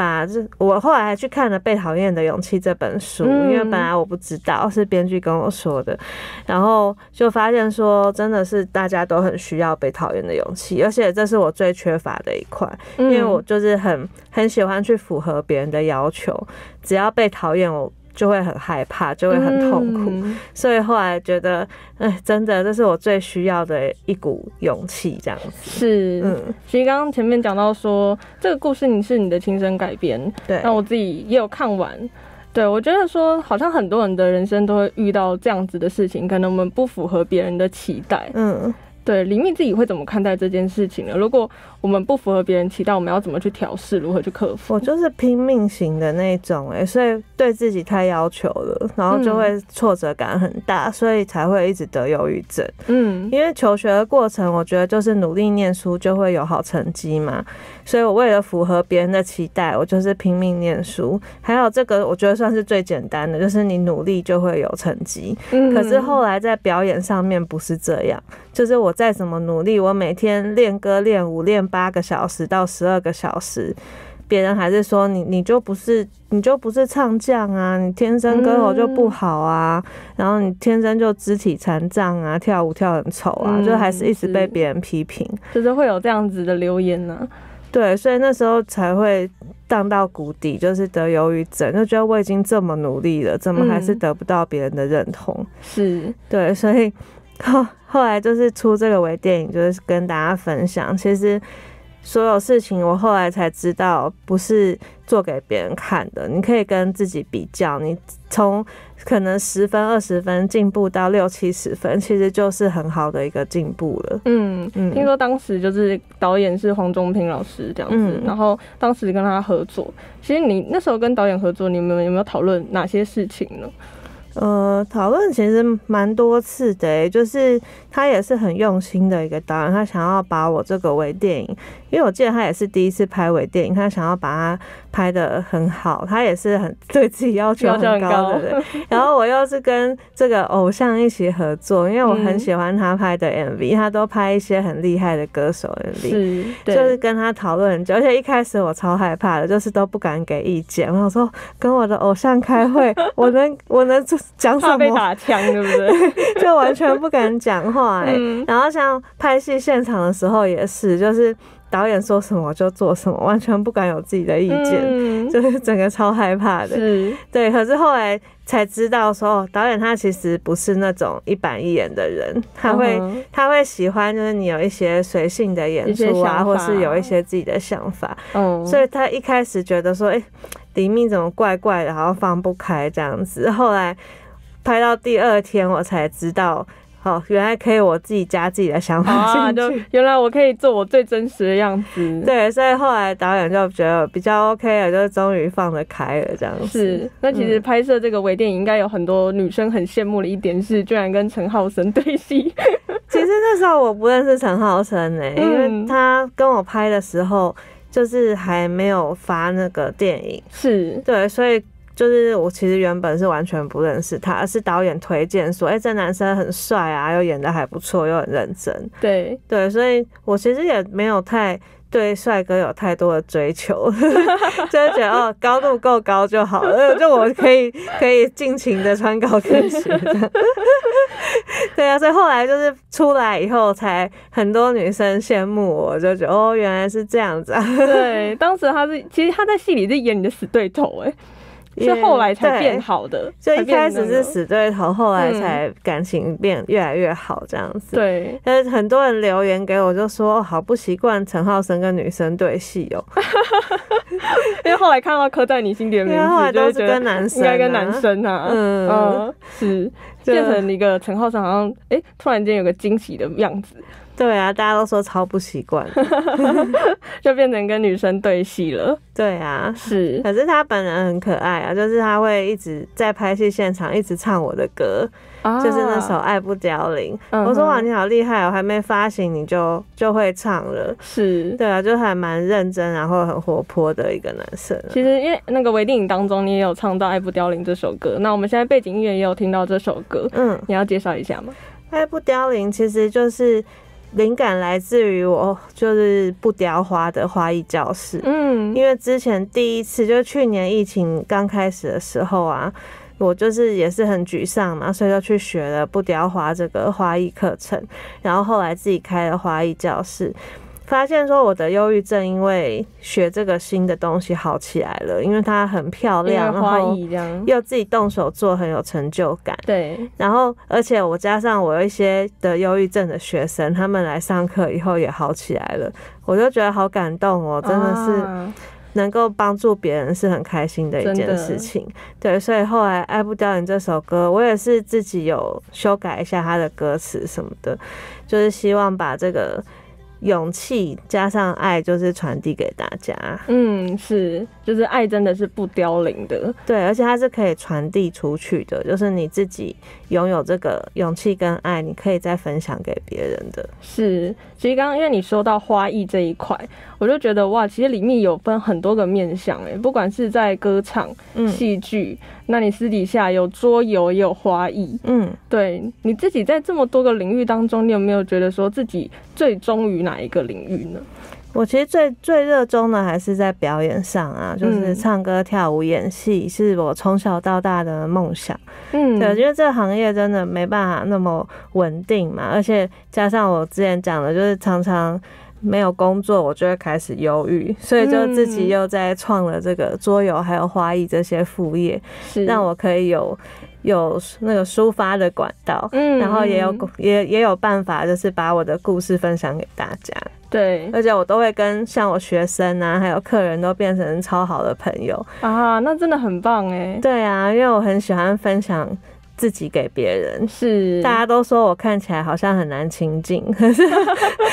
把这我后来还去看了《被讨厌的勇气》这本书，嗯因为本来我不知道，是编剧跟我说的，然后就发现说真的是大家都很需要被讨厌的勇气，而且这是我最缺乏的一块，因因为我就是很很喜欢去符合别人的要求，只要被讨厌我。就会很害怕，就会很痛苦，嗯所以后来觉得，哎，真的，这是我最需要的一股勇气，这样子。是，嗯，其实刚刚前面讲到说，这个故事你是你的亲身改编，对。那我自己也有看完。对，我觉得说，好像很多人的人生都会遇到这样子的事情，可能我们不符合别人的期待。嗯，对，李密自己会怎么看待这件事情呢？如果我们不符合别人期待，我们要怎么去调试？如何去克服？我就是拼命型的那种、哎，所以对自己太要求了，然后就会挫折感很大，所以才会一直得忧郁症。嗯因为求学的过程，我觉得就是努力念书就会有好成绩嘛，所以我为了符合别人的期待，我就是拼命念书。还有这个，我觉得算是最简单的，就是你努力就会有成绩。嗯可是后来在表演上面不是这样，就是我再怎么努力，我每天练歌、练舞、练八个小时到十二个小时，别人还是说你你就不是你就不是唱将啊，你天生歌喉就不好啊，然后你天生就肢体残障啊，跳舞跳很丑啊，嗯就还是一直被别人批评。就是会有这样子的留言呢、对，所以那时候才会荡到谷底，就是得忧郁症，就觉得我已经这么努力了，怎么还是嗯。得不到别人的认同？是，对，所以后后来就是出这个微电影，就是跟大家分享，其实所有事情我后来才知道，不是做给别人看的，你可以跟自己比较，你从可能十分、二十分进步到六七十分，其实就是很好的一个进步了。嗯，嗯听说当时就是导演是黄宗平老师这样子，嗯然后当时跟他合作。其实你那时候跟导演合作，你们有没有讨论哪些事情呢？呃，讨论其实蛮多次的诶，就是他也是很用心的一个导演，他想要把我这个微电影，因为我记得他也是第一次拍微电影，他想要把它拍的很好，他也是很 对自己要求很很高的人。然后我又是跟这个偶像一起合作，因为我很嗯喜欢他拍的 MV，、他都拍一些很厉害的歌手 MV。是，对，就是跟他讨论很久，而且一开始我超害怕的，就是都不敢给意见。我想说，跟我的偶像开会，我能我能讲什怕被么？打枪，对不对？就完全不敢讲话、欸。嗯然后像拍戏现场的时候也是，就是导演说什么我就做什么，完全不敢有自己的意见，嗯。就是整个超害怕的。是，对，可是后来才知道说，哦导演他其实不是那种一板一眼的人，他会、嗯他会喜欢就是你有一些随性的演出啊，或是有一些自己的想法，嗯，所以他一开始觉得说，哎、李密怎么怪怪的，然后放不开这样子。后来拍到第二天，我才知道，哦，原来可以我自己加自己的想法啊，就进去。原来我可以做我最真实的样子。。对，所以后来导演就觉得比较 OK 了，就终于放得开了这样子。是，那其实拍摄这个微电影，应该有很多女生很羡慕的一点是，居然跟陈浩森对戏。其实那时候我不认识陈浩生呢、因为嗯他跟我拍的时候，就是还没有发那个电影，是，对，所以就是我其实原本是完全不认识他，而是导演推荐说，哎、这男生很帅啊，又演的还不错，又很认真，对，对，所以我其实也没有太。对帅哥有太多的追求，就是觉得哦高度够高就好了，就我可以可以尽情的穿高跟鞋。对啊，所以后来就是出来以后，才很多女生羡慕我，就觉得哦原来是这样子啊。对，当时他是，其实他在戏里是演你的死对头，哎，是后来才变好的，就一才变开始是，死对头，后来嗯才感情变越来越好这样子。，对，但是很多人留言给我就说，哦好不习惯陈浩生跟女生对戏哦，因为后来看到刻在你心底的名字，就都是会觉得跟男生、应该跟男。生啊，嗯嗯，是就变成一个陈浩生，好像哎、突然间有个惊喜的样子，对啊，大家都说超不习惯。就变成跟女生对戏了，对啊，是，可是他本人很可爱啊，就是他会一直在拍戏现场一直唱我的歌，啊就是那首《爱不凋零》。嗯我说哇，你好厉害哦，还没发行你就就会唱了。是。对啊，就还蛮认真，然后很活泼的一个男生啊。其实，因为那个微电影当中，你也有唱到《爱不凋零》这首歌，那我们现在背景音乐也有听到这首歌，嗯，你要介绍一下吗？《爱不凋零》其实就是灵感来自于我就是不雕花的花艺教室，嗯，因为之前第一次就是去年疫情刚开始的时候啊，我就是也是很沮丧嘛，所以就去学了不雕花这个花艺课程，然后后来自己开了花艺教室。发现说我的忧郁症因为学这个新的东西好起来了，因为它很漂亮，然花后又自己动手做，很有成就感。对，然后，而且我加上我有一些的忧郁症的学生，他们来上课以后也好起来了，我就觉得好感动哦，真的是啊能够帮助别人是很开心的一件事情。对，所以后来《爱不凋零》这首歌，我也是自己有修改一下它的歌词什么的，就是希望把这个勇气加上爱，就是传递给大家。嗯，是，就是爱真的是不凋零的，对，而且它是可以传递出去的，就是你自己拥有这个勇气跟爱，你可以再分享给别人的。是。其实刚刚因为你说到花艺这一块，我就觉得哇，其实里面有分很多个面向哎，不管是在歌唱、嗯。戏剧，那你私底下有桌游，也有花艺，嗯，对你自己在这么多个领域当中，你有没有觉得说自己最忠于哪一个领域呢？我其实最最热衷的还是在表演上啊，就是嗯。唱歌、跳舞、演戏，是我从小到大的梦想。嗯，对，因为这个行业真的没办法那么稳定嘛，而且加上我之前讲的，就是常常没有工作，我就会开始忧郁，所以就自己嗯。又在创了这个桌游还有花艺这些副业，是。让我可以有有那个抒发的管道。嗯然后也有嗯。也也有办法，就是把我的故事分享给大家，对。而且我都会跟像我学生啊，还有客人都变成超好的朋友。啊，那真的很棒哎，对啊，因为我很喜欢分享自己给别人，是大家都说我看起来好像很难亲近，可是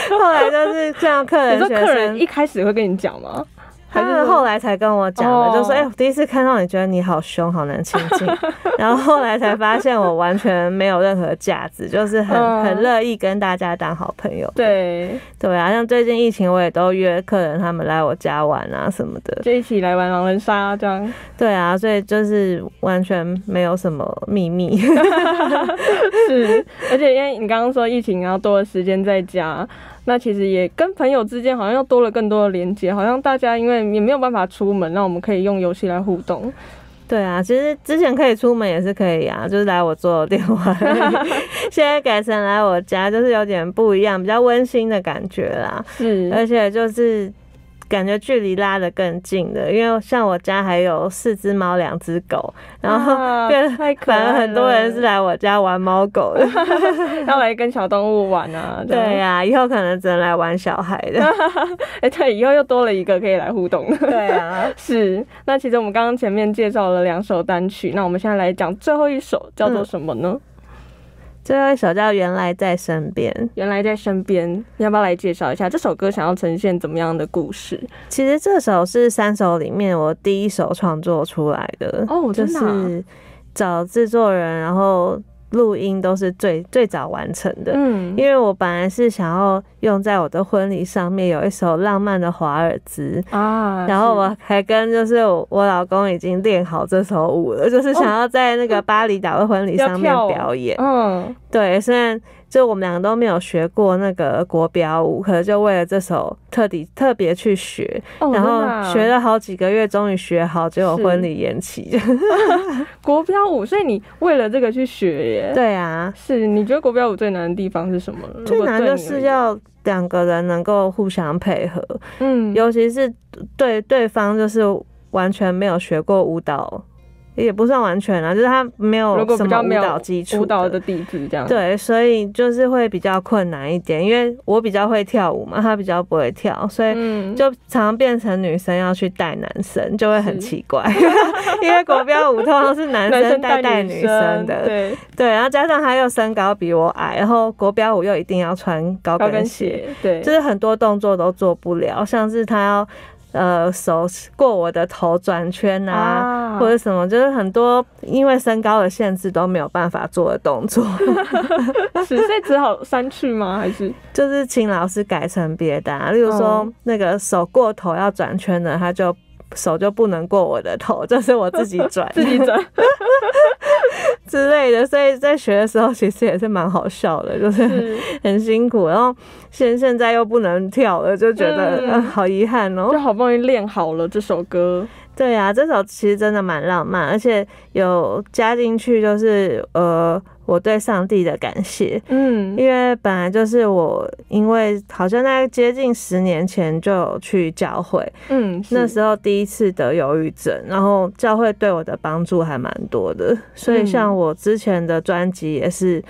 后来就是这样，客人客人一开始会跟你讲吗？还他们后来才跟我讲的，哦就说：“哎、我第一次看到你，觉得你好凶，好难亲近。”然后后来才发现我完全没有任何价值，就是很嗯很乐意跟大家当好朋友。对，对啊，像最近疫情，我也都约客人他们来我家玩啊什么的。就一起来玩狼人杀这样。对啊，所以就是完全没有什么秘密。是，而且因为你刚刚说疫情，然后多了时间在家，那其实也跟朋友之间好像又多了更多的连接，好像大家因为也没有办法出门，那我们可以用游戏来互动。对啊，其实之前可以出门也是可以啊，就是来我桌游店玩。现在改成来我家，就是有点不一样，比较温馨的感觉啦。是，而且就是感觉距离拉得更近的，因为像我家还有四只猫、两只狗，然后啊变太可爱反而很多人是了来我家玩猫狗的。要来跟小动物玩啊。对呀、以后可能只能来玩小孩的。哎、对，以后又多了一个可以来互动的。对啊，是，那其实我们刚刚前面介绍了两首单曲，那我们现在来讲最后一首叫做什么呢？最后一首叫《原来在身边》。原来在身边，要不要来介绍一下这首歌想要呈现怎么样的故事？其实这首是三首里面我第一首创作出来的就哦真的啊是找制作人，然后录音都是最最早完成的。嗯，因为我本来是想要用在我的婚礼上面有一首浪漫的华尔兹，啊，然后我还跟就是我我老公已经练好这首舞了，就是想要在那个巴厘岛的婚礼上面表演。嗯，对，虽然就我们两个都没有学过那个国标舞，可是就为了这首特地特别去学，哦然后学了好几个月，终于学好，结果婚礼延期。国标舞，所以你为了这个去学耶？，对啊，是你觉得国标舞最难的地方是什么？最难就对你而言，是要两个人能够互相配合，嗯，尤其是对对方就是完全没有学过舞蹈，也不算完全啊，就是他没有什么舞蹈基础舞蹈的底子这样，，对，所以就是会比较困难一点，因为我比较会跳舞嘛，他比较不会跳，所以嗯，就常常变成女生要去带男生，就会很奇怪，因为国标舞通常是男生带带带女生的，对，对，然后加上他又身高比我矮，然后国标舞又一定要穿高跟，鞋，对，就是很多动作都做不了，像是他要呃手过我的头转圈啊。啊或者什么，就是很多因为身高的限制都没有办法做的动作，是，所以只好删去吗？还是就是请老师改成别的、啊，例如说哦那个手过头要转圈的，他就手就不能过我的头，就是我自己转。自己转？之类的，所以在学的时候其实也是蛮好笑的，就是是很辛苦，然后现现在又不能跳了，就觉得、好遗憾哦、就好不容易练好了这首歌，对呀、这首其实真的蛮浪漫，而且有加进去就是呃我对上帝的感谢，嗯因为本来就是我，因为好像在接近十年前就有去教会，嗯，那时候第一次得忧郁症，然后教会对我的帮助还蛮多的，所以像我之前的专辑也是。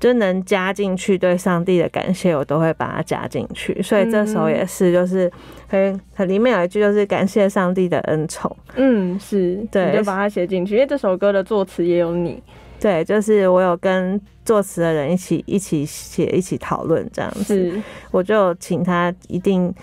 就能加进去对上帝的感谢，我都会把它加进去。所以这首也是，就是很很里面有一句就是感谢上帝的恩宠。嗯是，对你就把它写进去，因为这首歌的作词也有你，对，就是我有跟作词的人一起一起写、一起讨论这样子，我就请他一定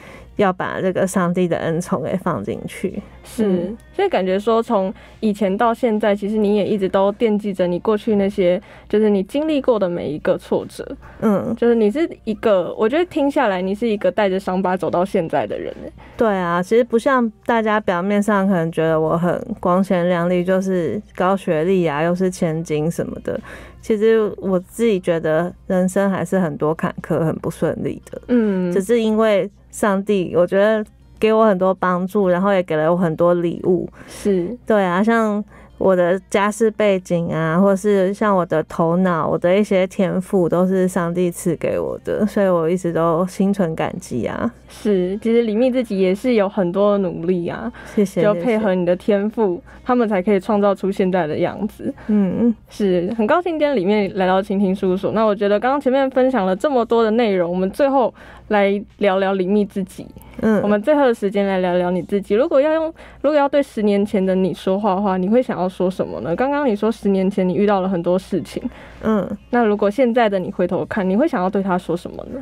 要把这个上帝的恩宠给放进去。是嗯，所以感觉说从以前到现在，其实你也一直都惦记着你过去那些，就是你经历过的每一个挫折，嗯，就是你是一个，我觉得听下来你是一个带着伤疤走到现在的人，欸对啊，其实不像大家表面上可能觉得我很光鲜亮丽，就是高学历啊，又是千金什么的。其实我自己觉得人生还是很多坎坷、很不顺利的。嗯只是因为上帝，我觉得给我很多帮助，然后也给了我很多礼物。是，对啊，像我的家世背景啊，或是像我的头脑、我的一些天赋，都是上帝赐给我的，所以我一直都心存感激啊。是，其实李密自己也是有很多努力啊，谢谢，就配合你的天赋，他们才可以创造出现在的样子。嗯，是很高兴今天里面来到倾听事务所。那我觉得刚刚前面分享了这么多的内容，我们最后来聊聊李密自己。嗯，我们最后的时间来聊聊你自己。如果要用，如果要对十年前的你说话的话，你会想要说什么呢？刚刚你说十年前你遇到了很多事情，嗯，那如果现在的你回头看，你会想要对他说什么呢？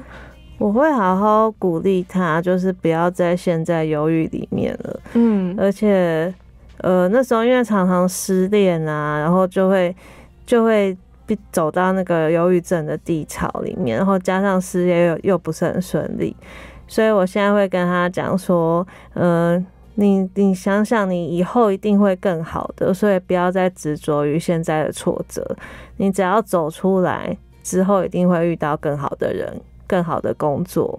我会好好鼓励他，就是不要在现在犹豫里面了。嗯而且，呃，那时候因为常常失恋啊，然后就会就会走到那个忧郁症的低潮里面，然后加上事业又又不是很顺利，所以我现在会跟他讲说，呃。你你想想，你以后一定会更好的，所以不要再执着于现在的挫折。你只要走出来之后，一定会遇到更好的人、更好的工作，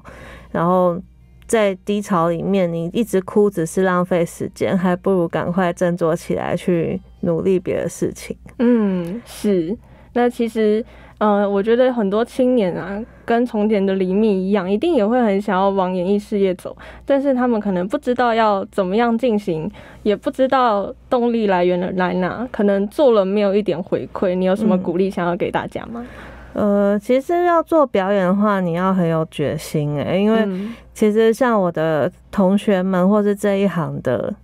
然后在低潮里面，你一直哭只是浪费时间，还不如赶快振作起来去努力别的事情。嗯，是。那其实，呃，我觉得很多青年啊，跟从前的李密一样，一定也会很想要往演艺事业走，但是他们可能不知道要怎么样进行，也不知道动力来源的来哪，可能做了没有一点回馈。你有什么嗯鼓励想要给大家吗？呃，其实要做表演的话，你要很有决心诶、因为嗯其实像我的同学们或是这一行的，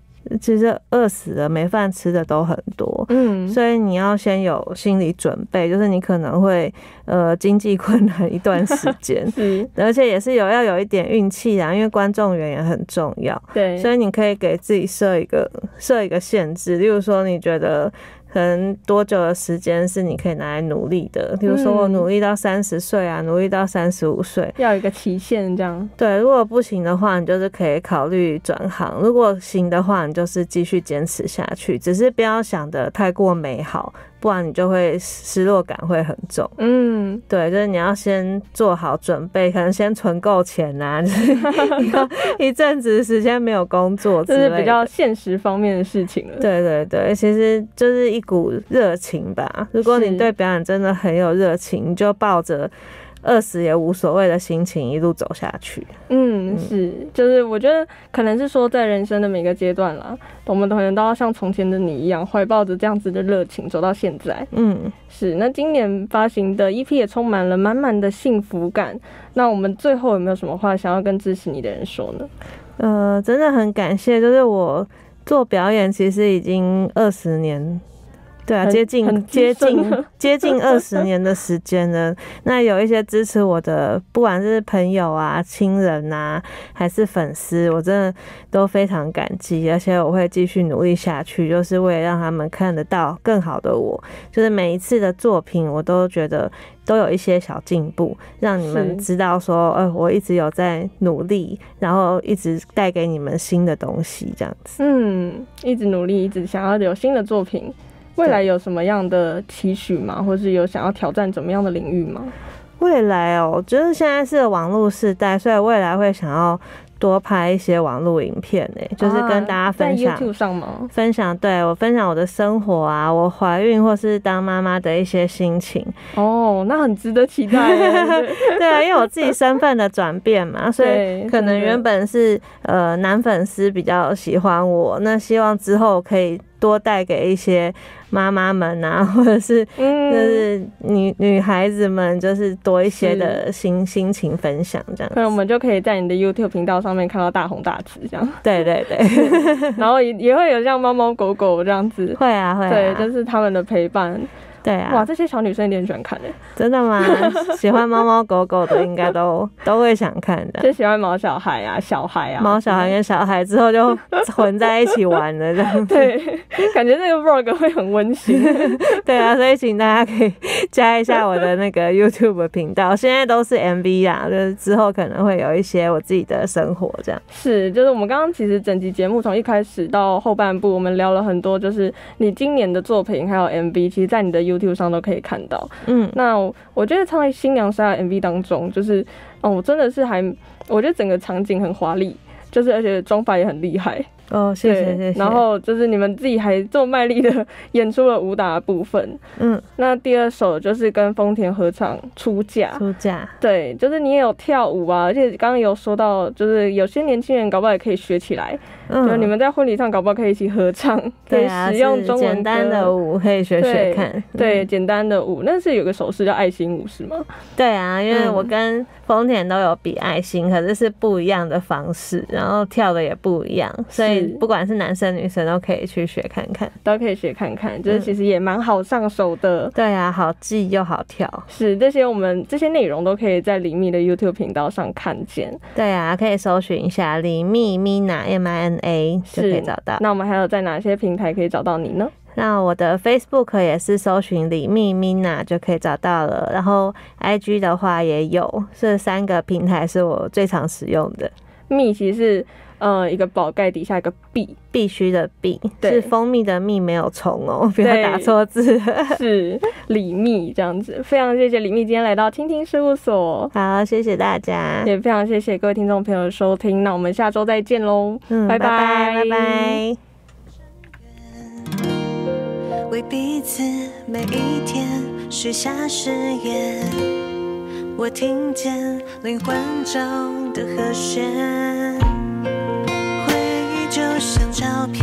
其实饿死了没饭吃的都很多。嗯，所以你要先有心理准备，就是你可能会呃经济困难一段时间 是，而且也是有要有一点运气啊，因为观众缘也很重要。对，所以你可以给自己设一个设一个限制，例如说你觉得可能多久的时间是你可以拿来努力的，比如说我嗯努力到三十岁啊，努力到三十五岁。要有一个期限，这样。对，如果不行的话，你就是可以考虑转行；如果行的话，你就是继续坚持下去。只是不要想的太过美好，不然你就会失落感会很重。嗯，对，就是你要先做好准备，可能先存够钱啊，就是 一阵子时间没有工作这，是比较现实方面的事情了。对对对，其实就是一股热情吧。如果你对表演真的很有热情，你就抱着饿死也无所谓的心情一路走下去。嗯，是，就是我觉得可能是说，在人生的每个阶段啦，我们可能都要像从前的你一样，怀抱着这样子的热情走到现在。嗯，是，那今年发行的 EP 也充满了满满的幸福感。那我们最后有没有什么话想要跟支持你的人说呢？呃，真的很感谢，就是我做表演其实已经二十年。对啊，接近接近接近二十年的时间了。那有一些支持我的，不管是朋友啊、亲人啊，还是粉丝，我真的都非常感激，而且我会继续努力下去，就是为了让他们看得到更好的我。就是每一次的作品，我都觉得都有一些小进步，让你们知道说，呃，我一直有在努力，然后一直带给你们新的东西，这样子。嗯，一直努力，一直想要有新的作品。未来有什么样的期许吗？或是有想要挑战怎么样的领域吗？未来哦，我觉得现在是网络时代，所以未来会想要多拍一些网络影片呢，就是跟大家分享啊在 YouTube 上吗？分享，对我分享我的生活啊，我怀孕或是当妈妈的一些心情。哦，那很值得期待耶。对啊，因为我自己身份的转变嘛，所以可能原本是呃男粉丝比较喜欢我，那希望之后可以多带给一些妈妈们啊，或者是就嗯，是女女孩子们，就是多一些的心心情分享这样可。能我们就可以在你的 YouTube 频道上面看到大红大紫这样，对 对对，然后也也会有像猫猫狗狗这样子。会啊会啊，对，就是他们的陪伴。对啊，哇，这些小女生一定很喜欢看的，真的吗？喜欢猫猫狗狗的应该都都会想看的。就喜欢毛小孩啊、小孩啊。猫小孩跟小孩之后就 混在一起玩了，这样子。对，感觉这个 vlog 会很温馨。对啊，所以请大家可以加一下我的那个 YouTube 频道，现在都是 MV 啊，就是之后可能会有一些我自己的生活这样。是，就是我们刚刚其实整集节目从一开始到后半部，我们聊了很多，就是你今年的作品还有 MV，其实在你的 YouTube 上都可以看到。嗯，那我我觉得唱在新娘杀的 MV 当中，就是哦，我真的是还，我觉得整个场景很华丽，就是而且妆法也很厉害。哦，谢谢谢谢。然后就是你们自己还这么卖力的演出了武打的部分。嗯，那第二首就是跟丰田合唱《出嫁》。出嫁，对，就是你也有跳舞啊，而且刚刚有说到，就是有些年轻人搞不好也可以学起来，嗯就你们在婚礼上搞不好可以一起合唱，可以使用中文简单的舞可以学学看。对，嗯简单的舞，那是有个手势叫爱心舞是吗？对啊，因为嗯我跟丰田都有比爱心，可是是不一样的方式，然后跳的也不一样，所以是不管是男生女生都可以去学看看。都可以学看看，就是嗯其实也蛮好上手的。对啊，好记又好跳。是这些我们这些内容都可以在李密的 YouTube 频道上看见，对啊，可以搜寻一下李密 Mina M I N A 就可以找到。那我们还有在哪些平台可以找到你呢？那我的 Facebook 也是搜寻李密 Mina 就可以找到了，然后 IG 的话也有，这三个平台是我最常使用的。密其实是呃一个宝盖底下一个必，必须的必是蜂蜜的蜜，没有虫哦，不要打错字。是李密这样子。非常谢谢李密今天来到倾听事务所，好，谢谢大家，也非常谢谢各位听众朋友的收听。那我们下周再见喽，嗯，拜拜拜，拜。为彼此每一天许下誓言。我听见灵魂中的和弦，就像照片。